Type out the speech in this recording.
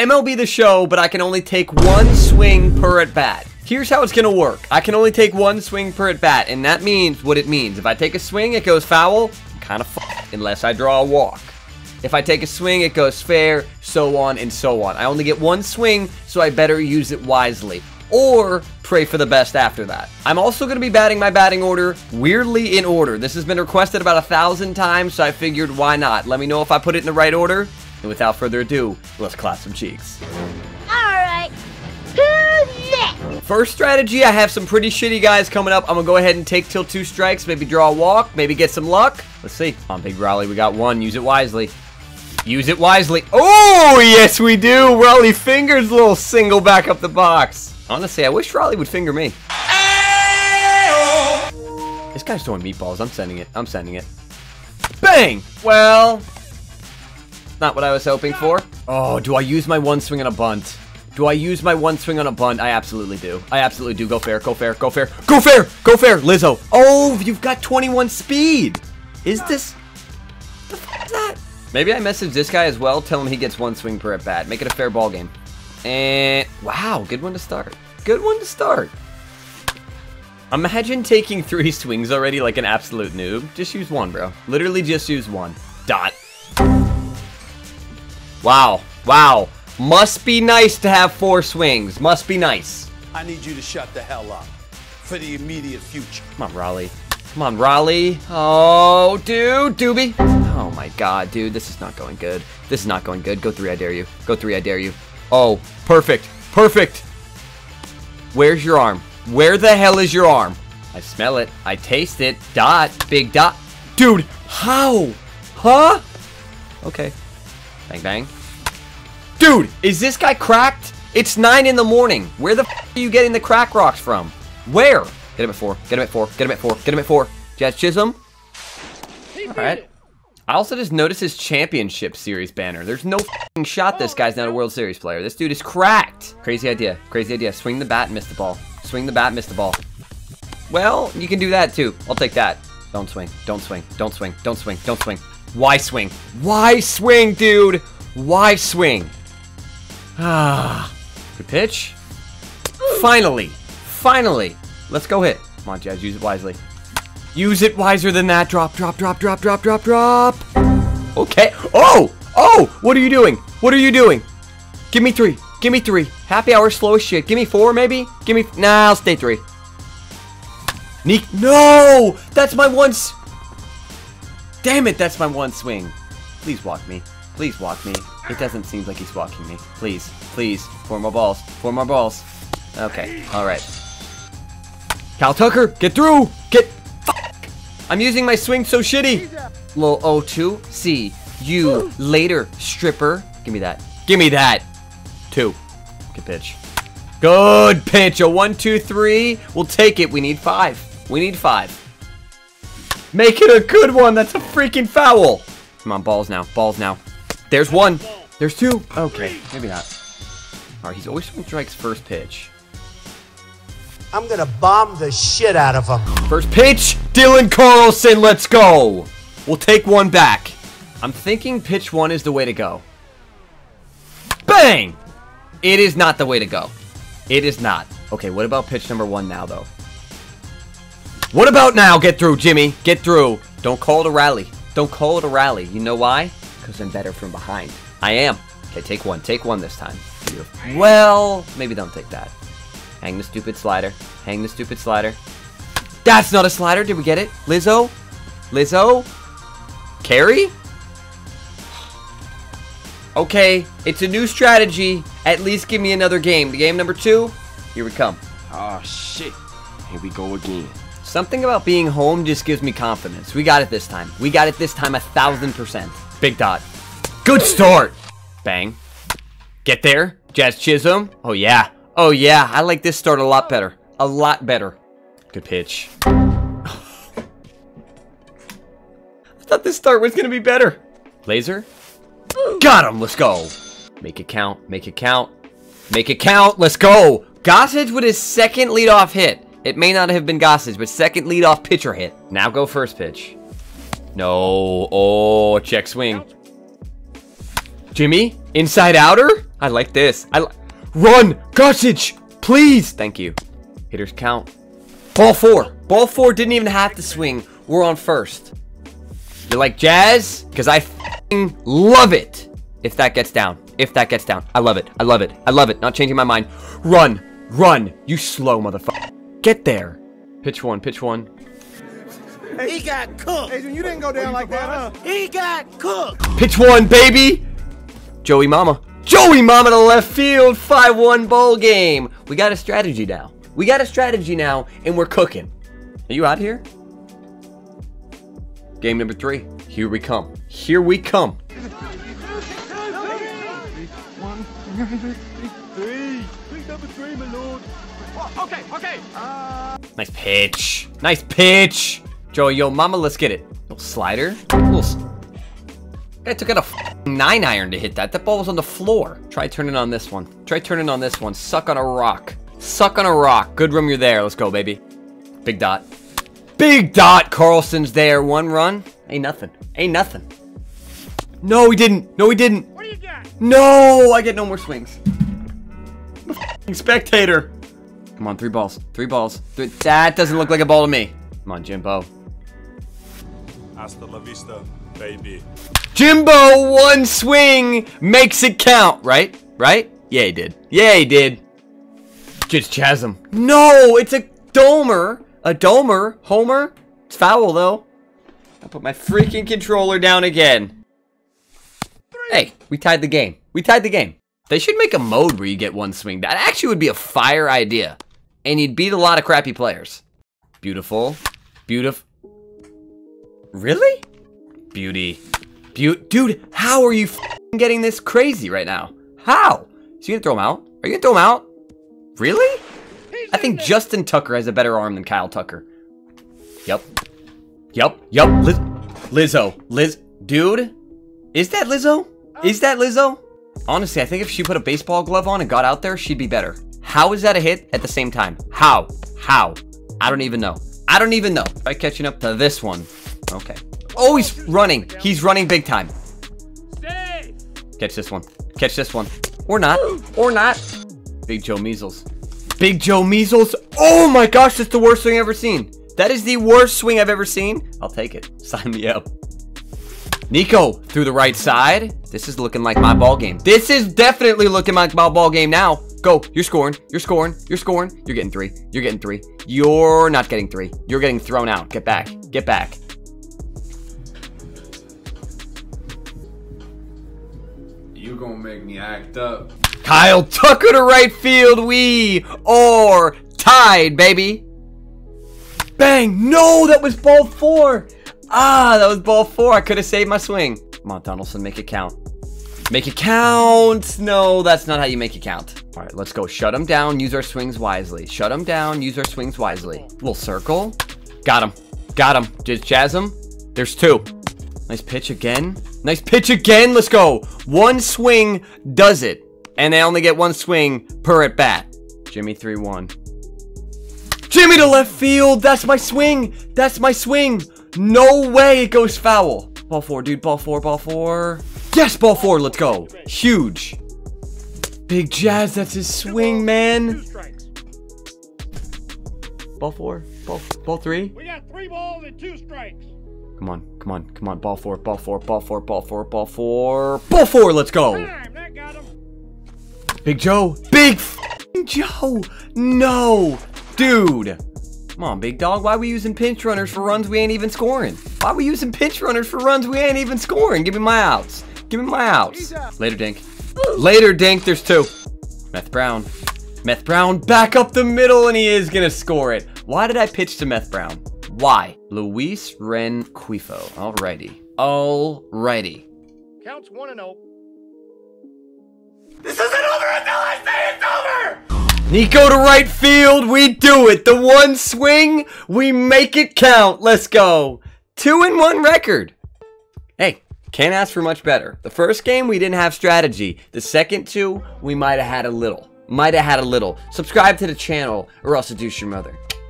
MLB the show, but I can only take one swing per at bat. Here's how it's gonna work. I can only take one swing per at bat, and that means what it means. If I take a swing, it goes foul. Kind of fucked, unless I draw a walk. If I take a swing, it goes fair, so on and so on. I only get one swing, so I better use it wisely. Or pray for the best after that. I'm also going to be batting my batting order weirdly in order. This has been requested about a thousand times, so I figured why not? Let me know if I put it in the right order. And without further ado, let's clap some cheeks. Alright. Who's next? First strategy, I have some pretty shitty guys coming up. I'm to go ahead and take till two strikes, maybe draw a walk, maybe get some luck. Let's see. On, Big Rollie, we got one. Use it wisely. Use it wisely. Oh, yes, we do. Rollie Fingers little single back up the box. Honestly, I wish Rollie would finger me. This guy's throwing meatballs. I'm sending it. I'm sending it. Bang! Well, not what I was hoping for. Oh, do I use my one swing on a bunt? Do I use my one swing on a bunt? I absolutely do. I absolutely do. Go fair, go fair, go fair, go fair, go fair, Lizzo. Oh, you've got 21 speed. Is this... The fuck is that? Maybe I message this guy as well, tell him he gets one swing per at bat. Make it a fair ball game. And, wow, good one to start. Good one to start. Imagine taking three swings already like an absolute noob. Just use one, bro. Literally just use one. Dot. Wow. Wow. Must be nice to have four swings. Must be nice. I need you to shut the hell up for the immediate future. Come on, Rollie. Come on, Rollie. Oh, dude. Doobie. Oh, my God, dude. This is not going good. This is not going good. Go three, I dare you. Go three, I dare you. Oh, perfect. Perfect. Where's your arm? Where the hell is your arm? I smell it. I taste it. Dot. Big dot. Dude, how? Huh? Okay. Bang, bang. Dude, is this guy cracked? It's 9 in the morning. Where the are you getting the crack rocks from? Where? Get him at 4. Get him at 4. Get him at 4. Get him at 4. Jazz Chisholm. Alright. I also just noticed his championship series banner. There's no shot this guy's not a World Series player. This dude is cracked. Crazy idea. Crazy idea. Swing the bat, miss the ball. Swing the bat, miss the ball. Well, you can do that too. I'll take that. Don't swing. Don't swing. Don't swing. Don't swing. Don't swing. Why swing? Why swing, dude? Why swing? Ah. Good pitch. Finally. Finally. Let's go hit. Come on, Jazz. Use it wisely. Use it wiser than that. Drop, drop, drop, drop, drop, drop, drop. Okay. Oh! Oh! What are you doing? What are you doing? Give me three. Give me three. Happy hour, slow as shit. Give me four, maybe? Give me... Nah, I'll stay three. Neek. No! That's my one... Damn it, that's my one swing. Please walk me. Please walk me. It doesn't seem like he's walking me. Please. Please. Four more balls. Four more balls. Okay. Alright. Kyle Tucker, get through! Get... Fuck! I'm using my swing so shitty! Little O2. C. You later, stripper. Give me that. Give me that! Two. Good pitch. Good pitch. A one, two, three. We'll take it. We need five. We need five. Make it a good one. That's a freaking foul. Come on, balls now. Balls now. There's one. There's two. Okay, maybe not. All right, he's always throwing strikes first pitch. I'm gonna bomb the shit out of him. First pitch, Dylan Carlson, let's go. We'll take one back. I'm thinking pitch one is the way to go. Bang! It is not the way to go. It is not. Okay, what about pitch number one now, though? What about now? Get through, Jimmy. Get through. Don't call it a rally. Don't call it a rally. You know why? Because I'm better from behind. I am. Okay, take one. Take one this time. Well, maybe don't take that. Hang the stupid slider. Hang the stupid slider. That's not a slider. Did we get it? Lizzo? Lizzo? Carry? Okay, it's a new strategy. At least give me another game. The game number two, here we come. Oh shit. Here we go again. Something about being home just gives me confidence. We got it this time. We got it this time a thousand percent. Big dot. Good start. Bang. Get there. Jazz Chisholm. Oh yeah. Oh yeah. I like this start a lot better. A lot better. Good pitch. I thought this start was going to be better. Laser. Got him. Let's go. Make it count. Make it count. Make it count. Let's go. Gossage with his second leadoff hit. It may not have been Gossage, but second leadoff pitcher hit. Now go first pitch. No. Oh, check swing. Jimmy? Inside outer? I like this. I li Run! Gossage! Please! Thank you. Hitters count. Ball four. Ball four didn't even have to swing. We're on first. You like jazz? Because I love it. If that gets down. If that gets down. I love it. I love it. I love it. Not changing my mind. Run. Run. You slow motherfucker. Get there. Pitch one. Pitch one. He got cooked. Adrian, you didn't go down like that, huh? He got cooked. Pitch one, baby. Joey Mama. Joey Mama to left field. 5-1 bowl game. We got a strategy now. We got a strategy now, and we're cooking. Are you out here? Game number three. Here we come. Here we come. Okay, okay. Uh, nice pitch. Nice pitch. Joey, yo, mama, let's get it. Little slider. Little Guy took out a nine iron to hit that. That ball was on the floor. Try turning on this one. Try turning on this one. Suck on a rock. Suck on a rock. Good room, you're there. Let's go, baby. Big dot. Big dot. Carlson's there. One run. Ain't nothing. Ain't nothing. No, he didn't. No, he didn't. What do you got? No, I get no more swings. I'm a spectator. Come on, three balls. Three balls. Three. That doesn't look like a ball to me. Come on, Jimbo. Hasta la vista, baby. Jimbo, one swing makes it count, right? Right? Yeah, he did. Yeah, he did. Jazz Chisholm. No, it's a domer. A domer. Homer. It's foul, though. I put my freaking controller down again. Hey, we tied the game. We tied the game. They should make a mode where you get one swing. That actually would be a fire idea. And you'd beat a lot of crappy players. Beautiful. Beautiful. Really? Beauty. Beaut. Dude, how are you getting this crazy right now? How? Is you gonna throw him out? Are you gonna throw him out? Really? I think Justin Tucker has a better arm than Kyle Tucker. Yup. Yup. Yup. Liz Lizzo. Liz. Dude? Is that Lizzo? Is that Lizzo? Honestly, I think if she put a baseball glove on and got out there, she'd be better. How is that a hit at the same time? How? How? I don't even know. I don't even know. Try catching up to this one. Okay. Oh, he's running. He's running big time. Catch this one. Catch this one. Or not. Or not. Big Joe Measles. Big Joe Measles. Oh my gosh, that's the worst swing I've ever seen. That is the worst swing I've ever seen. I'll take it. Sign me up. Nico through the right side. This is looking like my ball game. This is definitely looking like my ball game now. Go. You're scoring. You're scoring. You're scoring. You're getting three. You're getting three. You're not getting three. You're getting thrown out. Get back. Get back. You gonna make me act up. Kyle Tucker to right field. We are tied, baby. Bang. No, that was ball four. Ah, that was ball four. I could have saved my swing. Come on, Donaldson, make it count. Make it count. No, that's not how you make it count. All right, let's go. Shut him down. Use our swings wisely. Shut him down. Use our swings wisely. Little circle. Got him. Got him. Just jazz. There's two. Nice pitch again. Nice pitch again. Let's go. One swing does it. And they only get one swing per at bat. Jimmy 3 1. Jimmy to left field. That's my swing. That's my swing. No way it goes foul. Ball four, dude. Ball four, ball four. Yes, ball four. Let's go. Huge. Big Jazz. That's his swing, man. Ball four. Ball, ball three. We got three balls and two strikes. Come on, come on, come on. Ball four, ball four, ball four, ball four, ball four. Ball four. Let's go. Time. That got him. Big Joe. Big Joe. No. Dude. Come on, big dog. Why we using pinch runners for runs we ain't even scoring? Why we using pinch runners for runs we ain't even scoring? Give me my outs. Give me my outs. Later, Dink. Later, Dink. There's two. Meth Brown. Meth Brown back up the middle, and he is going to score it. Why did I pitch to Meth Brown? Why? Luis ren Rengifo. Alrighty. Alrighty. Counts one and oh. This isn't over until I say it's over! Nico to right field, we do it. The one swing, we make it count. Let's go. Two and one record. Hey, can't ask for much better. The first game, we didn't have strategy. The second two, we might have had a little. Might have had a little. Subscribe to the channel, or else seduce your mother.